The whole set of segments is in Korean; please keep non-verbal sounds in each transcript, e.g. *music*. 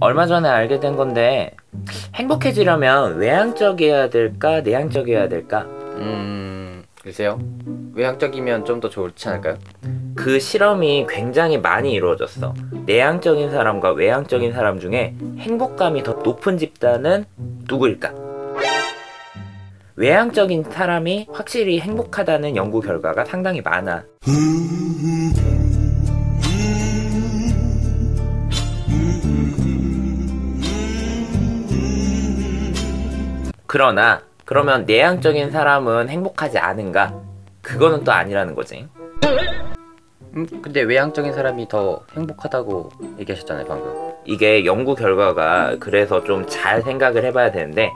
얼마 전에 알게 된 건데 행복해지려면 외향적이어야 될까 내향적이어야 될까? 음 글쎄요. 외향적이면 좀 더 좋지 않을까요? 그 실험이 굉장히 많이 이루어졌어. 내향적인 사람과 외향적인 사람 중에 행복감이 더 높은 집단은 누구일까? 외향적인 사람이 확실히 행복하다는 연구 결과가 상당히 많아 그러나 그러면 내향적인 사람은 행복하지 않은가? 그거는 또 아니라는 거지. 음 근데 외향적인 사람이 더 행복하다고 얘기하셨잖아요 방금 이게 연구 결과가 그래서 좀 잘 생각을 해봐야 되는데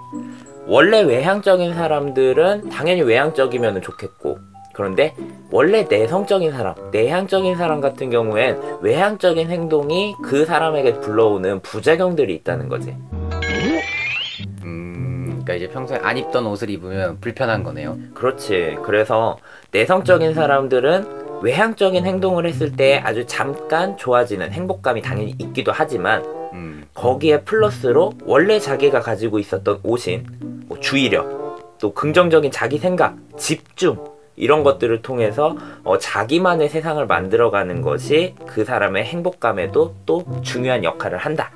원래 외향적인 사람들은 당연히 외향적이면 좋겠고 그런데 원래 내성적인 사람, 내향적인 사람 같은 경우엔 외향적인 행동이 그 사람에게 불러오는 부작용들이 있다는 거지. 음 그러니까 이제 평소에 안 입던 옷을 입으면 불편한 거네요 그렇지. 그래서 내성적인 사람들은 외향적인 행동을 했을 때 아주 잠깐 좋아지는 행복감이 당연히 있기도 하지만 음 거기에 플러스로 원래 자기가 가지고 있었던 오신 뭐 주의력 또 긍정적인 자기 생각 집중 이런 것들을 통해서 어, 자기만의 세상을 만들어가는 것이 그 사람의 행복감에도 또 중요한 역할을 한다.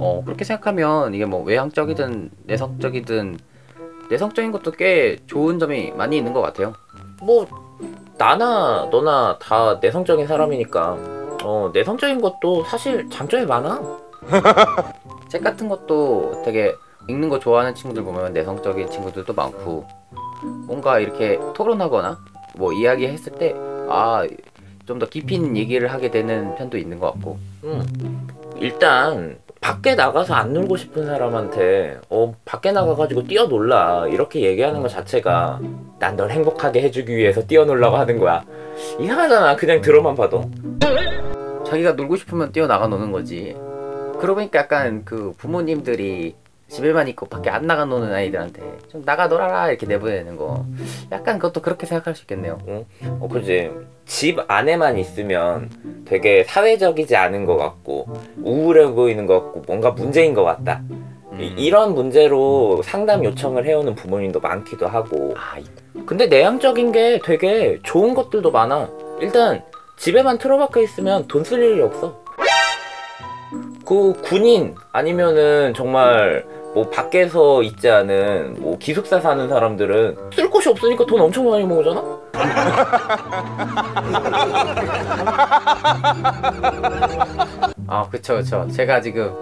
어 그렇게 생각하면 이게 뭐 외향적이든 내성적이든 내성적인 것도 꽤 좋은 점이 많이 있는 것 같아요 뭐 나나 너나 다 내성적인 사람이니까 어, 내성적인 것도 사실 장점이 많아. *laughs* 책 같은 것도 되게 읽는 거 좋아하는 친구들 보면 내성적인 친구들도 많고 뭔가 이렇게 토론하거나 뭐 이야기했을 때 아 좀 더 깊이 있는 얘기를 하게 되는 편도 있는 것 같고 음. 일단 밖에 나가서 안 놀고 싶은 사람한테 어 밖에 나가가지고 뛰어놀라 이렇게 얘기하는 것 자체가 난 널 행복하게 해주기 위해서 뛰어놀라고 하는 거야. 이상하잖아 그냥 들어만 봐도. 자기가 놀고 싶으면 뛰어나가 노는 거지. 그러고 보니까 약간 그 부모님들이 집에만 있고 밖에 안 나가 노는 아이들한테 좀 나가 놀아라 이렇게 내보내는 거. 약간 그것도 그렇게 생각할 수 있겠네요. 어 그지 집 안에만 있으면 되게 사회적이지 않은 것 같고 우울해 보이는 것 같고 뭔가 문제인 것 같다 이- 음. 이런 문제로 상담 요청을 해오는 부모님도 많기도 하고 아 이- 근데 내향적인 게 되게 좋은 것들도 많아. 일단 집에만 틀어박혀 있으면 돈 쓸 일이 없어. 그 군인 아니면은 정말 뭐 밖에서 있지 않은 뭐 기숙사 사는 사람들은 쓸 곳이 없으니까 돈 엄청 많이 모으잖아. *laughs* 아 그쵸 그쵸 제가 지금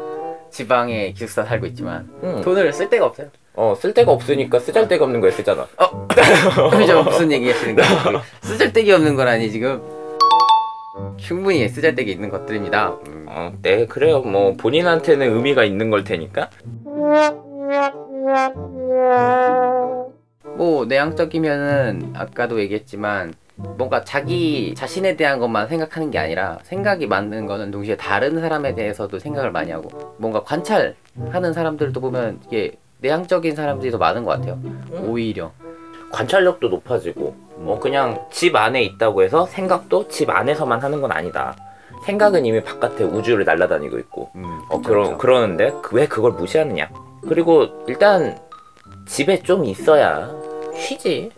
지방에 기숙사 살고 있지만 응. 돈을 쓸 데가 없어요 어, 쓸 데가 없으니까 쓰잘데가 없는 거에 쓰잖아. *laughs* 그죠 무슨 얘기 하시는 거예요 *laughs* 쓰잘데기 없는 거라니 지금 충분히 쓰잘데기 있는 것들입니다 음. 어, 네, 그래요. 뭐 본인한테는 의미가 있는 걸 테니까. 뭐 내향적이면은 아까도 얘기했지만 뭔가 자기 자신에 대한 것만 생각하는 게 아니라 생각이 많은 거는 동시에 다른 사람에 대해서도 생각을 많이 하고 뭔가 관찰하는 사람들도 보면 이게 내향적인 사람들이 더 많은 것 같아요. 오히려. 관찰력도 높아지고 뭐 그냥 집 안에 있다고 해서 생각도 집 안에서만 하는 건 아니다. 생각은 이미 바깥에 우주를 날아다니고 있고 음, 어 그러. 그러는데 그- 왜 그걸 무시하느냐? 그리고 일단 집에 좀 있어야 쉬지.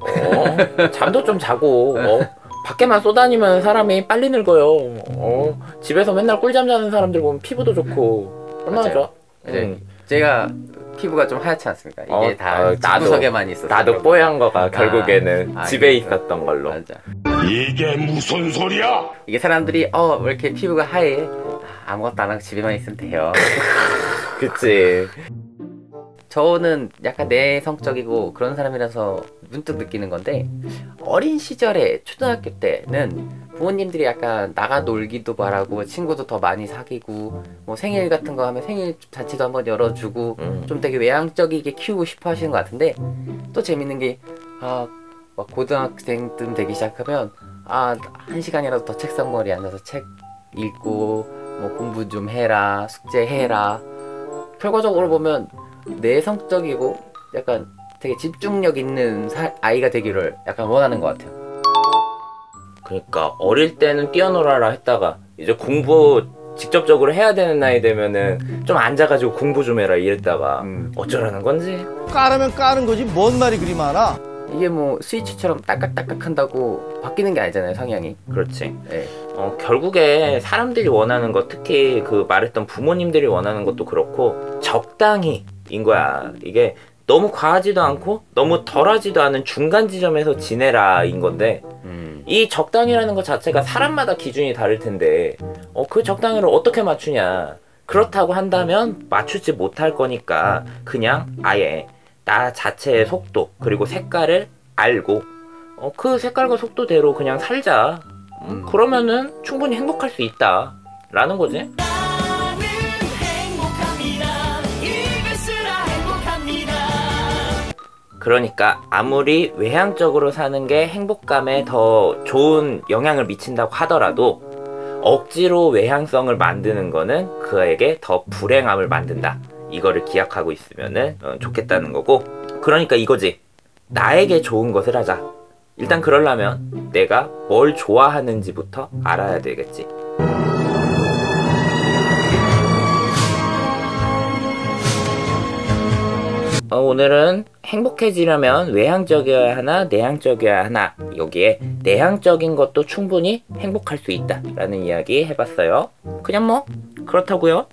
어, *laughs* 잠도 좀 자고 어, 밖에만 쏘다니면 사람이 빨리 늙어요. 어, 집에서 맨날 꿀잠 자는 사람들 보면 피부도 좋고 얼마나 맞아요. 좋아? 음. 제가 피부가 좀 하얗지 않습니까? 이게 어, 다 어, 나도- 집구석에만 있었어. 나도 뽀얀 거가 결국에는 아, 집에 알겠어. 있었던 걸로. 맞아. 이게 무슨 소리야? 이게 사람들이 어 왜 이렇게 피부가 하얘? 아, 아무것도 안 하고 집에만 있으면 돼요. *laughs* 그치. 저는 약간 내성적이고 그런 사람이라서 문득 느끼는 건데 어린 시절에 초등학교 때는 부모님들이 약간 나가 놀기도 바라고 친구도 더 많이 사귀고 뭐 생일 같은 거 하면 생일 잔치도 한번 열어주고 음. 좀 되게 외향적이게 키우고 싶어 하시는 것 같은데 또 재밌는 게 아, 막 고등학생쯤 되기 시작하면 아, 한 시간이라도 더 책상머리에 앉아서 책 읽고 뭐 공부 좀 해라 숙제 해라. 결과적으로 보면 내성적이고 약간 되게 집중력 있는 사- 아이가 되기를 약간 원하는 것 같아요 그러니까 어릴 때는 뛰어놀아라 했다가 이제 공부 직접적으로 해야 되는 나이 되면은 좀 앉아가지고 공부 좀 해라 이랬다가 음. 어쩌라는 건지 까르면 까는 거지 뭔 말이 그리 많아? 이게 뭐 스위치처럼 딸깍딸깍 한다고 바뀌는 게 아니잖아요 성향이 그렇지 예. 어, 결국에 사람들이 원하는 것 특히 그 말했던 부모님들이 원하는 것도 그렇고 적당히 인 거야 이게 너무 과하지도 않고 너무 덜하지도 않은 중간 지점에서 지내라 인 건데 음. 이 적당이라는 것 자체가 사람마다 기준이 다를 텐데 어, 그 적당히를 어떻게 맞추냐? 그렇다고 한다면 맞추지 못할 거니까 그냥 아예 나 자체의 속도 그리고 색깔을 알고 어, 그 색깔과 속도대로 그냥 살자. 음, 음. 그러면은 충분히 행복할 수 있다 라는 거지 그러니까 아무리 외향적으로 사는 게 행복감에 더 좋은 영향을 미친다고 하더라도 억지로 외향성을 만드는 거는 그에게 더 불행함을 만든다. 이거를 기약하고 있으면 좋겠다는 거고. 그러니까 이거지. 나에게 좋은 것을 하자. 일단 그러려면 내가 뭘 좋아하는지부터 알아야 되겠지. 어, 오늘은 행복해지려면 외향적이어야 하나 내향적이어야 하나. 여기에 내향적인 것도 충분히 행복할 수 있다 라는 이야기 해봤어요. 그냥 뭐 그렇다고요